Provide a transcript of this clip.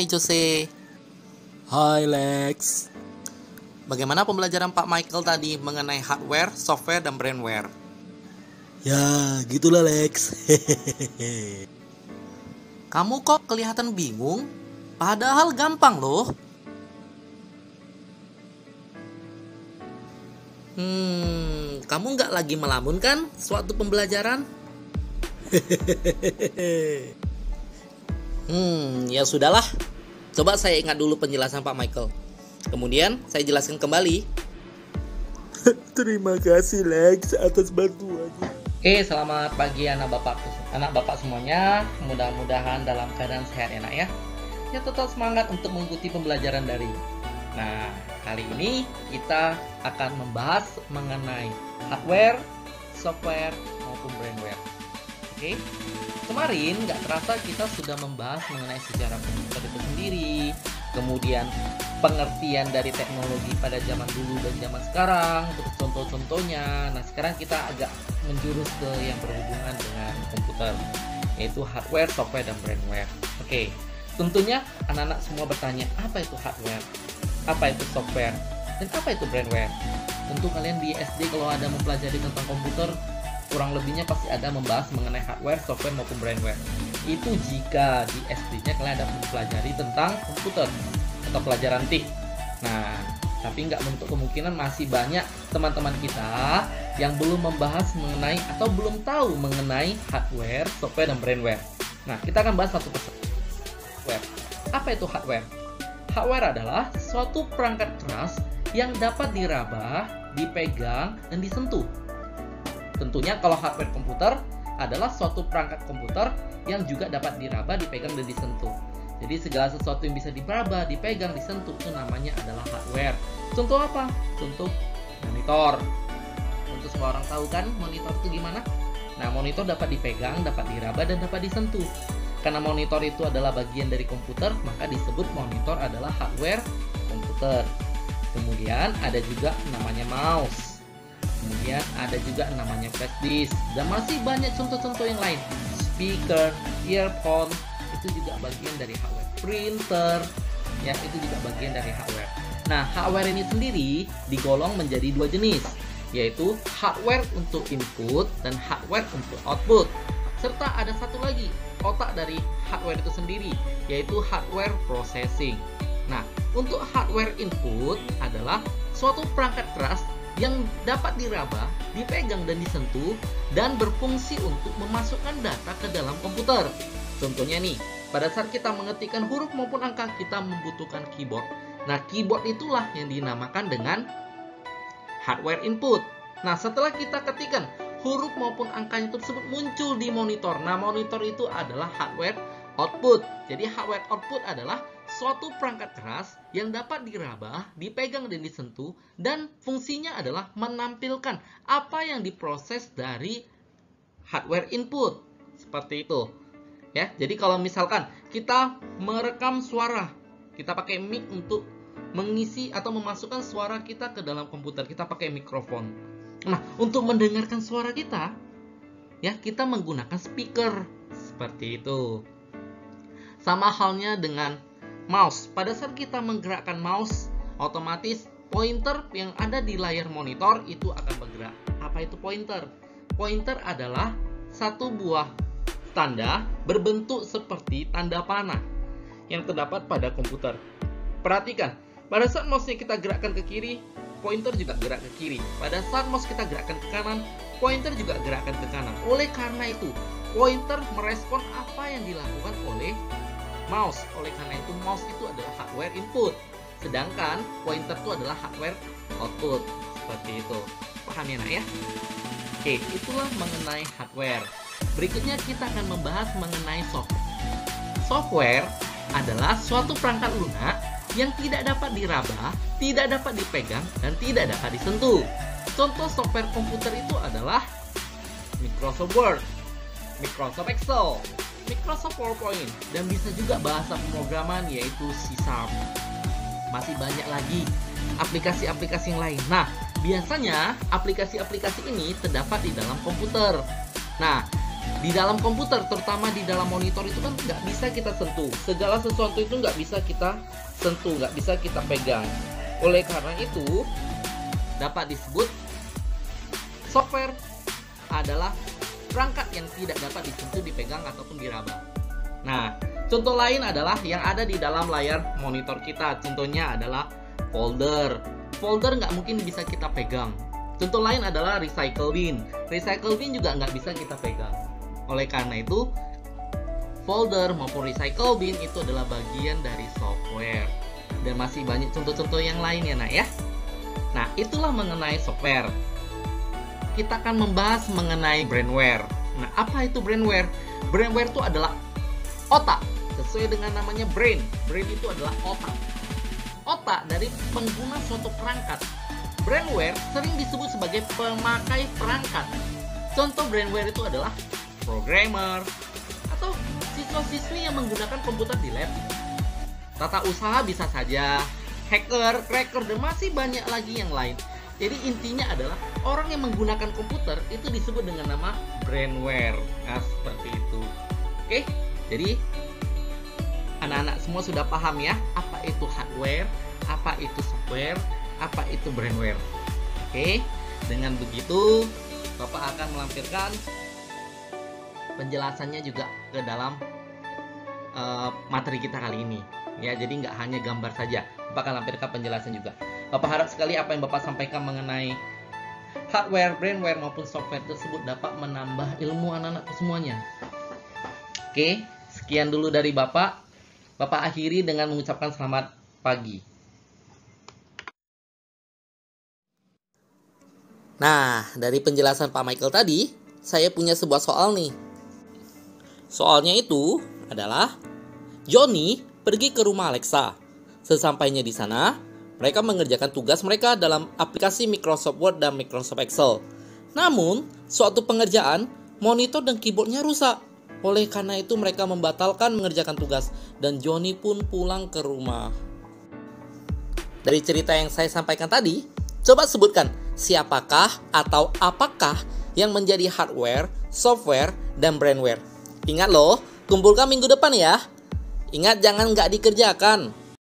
Hai Jose. Hai Lex. Bagaimana pembelajaran Pak Michael tadi mengenai hardware, software, dan brandware? Ya, gitulah Lex. Kamu kok kelihatan bingung? Padahal gampang loh. Hmm, kamu nggak lagi melamun kan suatu pembelajaran? hmm, ya sudahlah. Coba saya ingat dulu penjelasan Pak Michael. Kemudian saya jelaskan kembali. Terima kasih Lex atas bantuannya. Oke, selamat pagi anak bapak anak bapak semuanya. Mudah-mudahan dalam keadaan sehat enak ya. Ya tetap semangat untuk mengikuti pembelajaran dari. Nah, kali ini kita akan membahas mengenai hardware, software maupun brandware. Oke. Kemarin nggak terasa kita sudah membahas mengenai sejarah komputer itu sendiri, kemudian pengertian dari teknologi pada zaman dulu dan zaman sekarang, terus contoh-contohnya. Nah, sekarang kita agak menjurus ke yang berhubungan dengan komputer, yaitu hardware, software, dan brandware. Oke, tentunya anak-anak semua bertanya, apa itu hardware? Apa itu software? Dan apa itu brandware? Tentu kalian di SD kalau ada mempelajari tentang komputer, kurang lebihnya pasti ada membahas mengenai hardware, software maupun brandware. Itu jika di SD-nya kalian ada mempelajari tentang komputer atau pelajaran TIK. Nah, tapi nggak menutup kemungkinan masih banyak teman-teman kita yang belum membahas mengenai atau belum tahu mengenai hardware, software, dan brandware. Nah, kita akan bahas satu persatu. Hardware. Apa itu hardware? Hardware adalah suatu perangkat keras yang dapat diraba, dipegang, dan disentuh Tentunya kalau hardware komputer adalah suatu perangkat komputer yang juga dapat diraba, dipegang, dan disentuh. Jadi segala sesuatu yang bisa diraba, dipegang, disentuh itu namanya adalah hardware. Contoh apa? Contoh monitor. Untuk semua orang tahu kan monitor itu gimana? Nah, monitor dapat dipegang, dapat diraba, dan dapat disentuh. Karena monitor itu adalah bagian dari komputer, maka disebut monitor adalah hardware komputer. Kemudian ada juga namanya mouse kemudian ada juga namanya flash disk. Dan masih banyak contoh-contoh yang lain. Speaker, earphone itu juga bagian dari hardware. Printer ya itu juga bagian dari hardware. Nah hardware ini sendiri digolong menjadi dua jenis yaitu hardware untuk input dan hardware untuk output. Serta ada satu lagi otak dari hardware itu sendiri yaitu hardware processing. Nah untuk hardware input adalah suatu perangkat keras yang dapat diraba, dipegang dan disentuh dan berfungsi untuk memasukkan data ke dalam komputer. Contohnya nih, pada saat kita mengetikkan huruf maupun angka kita membutuhkan keyboard. Nah, keyboard itulah yang dinamakan dengan hardware input. Nah, setelah kita ketikkan huruf maupun angkanya tersebut muncul di monitor. Nah, monitor itu adalah hardware output. Jadi hardware output adalah suatu perangkat keras yang dapat diraba, dipegang dan disentuh dan fungsinya adalah menampilkan apa yang diproses dari hardware input. Seperti itu. Ya, jadi kalau misalkan kita merekam suara, kita pakai mic untuk mengisi atau memasukkan suara kita ke dalam komputer, kita pakai mikrofon. Nah, untuk mendengarkan suara kita, ya kita menggunakan speaker seperti itu. Sama halnya dengan mouse. Pada saat kita menggerakkan mouse, otomatis pointer yang ada di layar monitor itu akan bergerak. Apa itu pointer? Pointer adalah satu buah tanda berbentuk seperti tanda panah yang terdapat pada komputer. Perhatikan, pada saat mouse-nya kita gerakkan ke kiri, pointer juga gerak ke kiri. Pada saat mouse kita gerakkan ke kanan, pointer juga gerakkan ke kanan. Oleh karena itu, pointer merespon apa yang dilakukan oleh mouse. Oleh karena itu mouse itu adalah hardware input, sedangkan pointer itu adalah hardware output. Seperti itu. Paham ya nak ya? Oke, itulah mengenai hardware. Berikutnya kita akan membahas mengenai software. Software adalah suatu perangkat lunak yang tidak dapat diraba, tidak dapat dipegang, dan tidak dapat disentuh. Contoh software komputer itu adalah Microsoft Word, Microsoft Excel, Microsoft PowerPoint dan bisa juga bahasa pemrograman yaitu C Sharp. Masih banyak lagi aplikasi-aplikasi yang lain. Nah, biasanya aplikasi-aplikasi ini terdapat di dalam komputer. Nah, di dalam komputer terutama di dalam monitor itu kan nggak bisa kita sentuh segala sesuatu itu nggak bisa kita sentuh nggak bisa kita pegang oleh karena itu dapat disebut software adalah perangkat yang tidak dapat disentuh dipegang ataupun diraba nah contoh lain adalah yang ada di dalam layar monitor kita contohnya adalah folder folder nggak mungkin bisa kita pegang Contoh lain adalah recycle bin. Recycle bin juga nggak bisa kita pegang. Oleh karena itu, folder maupun recycle bin itu adalah bagian dari software. Dan masih banyak contoh-contoh yang lain ya nak ya. Nah itulah mengenai software. Kita akan membahas mengenai brandware. Nah apa itu brandware? Brandware itu adalah otak. Sesuai dengan namanya brain. Brain itu adalah otak. Otak dari pengguna suatu perangkat Brandware sering disebut sebagai pemakai perangkat. Contoh brandware itu adalah programmer atau siswa-siswi yang menggunakan komputer di lab. Tata usaha bisa saja, hacker, cracker, dan masih banyak lagi yang lain. Jadi intinya adalah orang yang menggunakan komputer itu disebut dengan nama brandware. Nah, seperti itu. Oke, jadi anak-anak semua sudah paham ya apa itu hardware, apa itu software, apa itu brandware. Oke, dengan begitu Bapak akan melampirkan penjelasannya juga ke dalam uh, materi kita kali ini. Ya, jadi nggak hanya gambar saja, Bapak akan lampirkan penjelasan juga. Bapak harap sekali apa yang Bapak sampaikan mengenai hardware, brandware maupun software tersebut dapat menambah ilmu anak-anakku semuanya. Oke, sekian dulu dari Bapak. Bapak akhiri dengan mengucapkan selamat pagi. Nah, dari penjelasan Pak Michael tadi, saya punya sebuah soal nih. Soalnya itu adalah Johnny pergi ke rumah Alexa. Sesampainya di sana, mereka mengerjakan tugas mereka dalam aplikasi Microsoft Word dan Microsoft Excel. Namun, suatu pengerjaan, monitor dan keyboardnya rusak. Oleh karena itu mereka membatalkan mengerjakan tugas dan Johnny pun pulang ke rumah. Dari cerita yang saya sampaikan tadi, coba sebutkan siapakah atau apakah yang menjadi hardware, software, dan brandware. Ingat loh, kumpulkan minggu depan ya. Ingat jangan nggak dikerjakan.